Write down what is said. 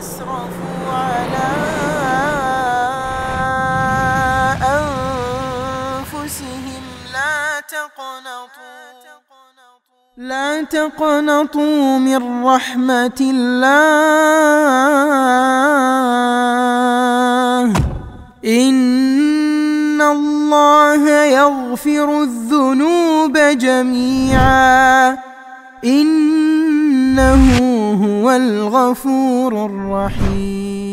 أسرفوا على أنفسهم. لا تقنطوا. لا تقنطوا من رحمة الله. إن الله يغفر الذنوب جميعا. إنه الغفور الرحيم.